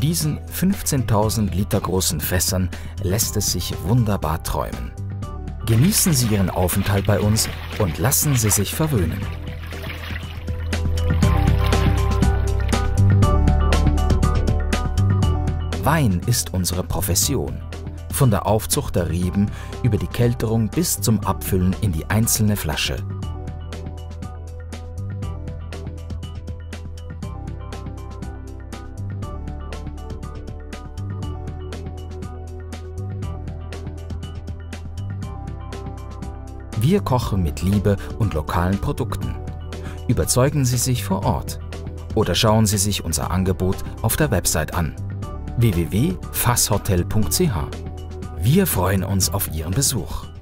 diesen 15.000 Liter großen Fässern lässt es sich wunderbar träumen. Genießen Sie Ihren Aufenthalt bei uns und lassen Sie sich verwöhnen. Wein ist unsere Profession. Von der Aufzucht der Reben über die Kälterung bis zum Abfüllen in die einzelne Flasche. Wir kochen mit Liebe und lokalen Produkten. Überzeugen Sie sich vor Ort oder schauen Sie sich unser Angebot auf der Website an www.fasshotel.ch. Wir freuen uns auf Ihren Besuch.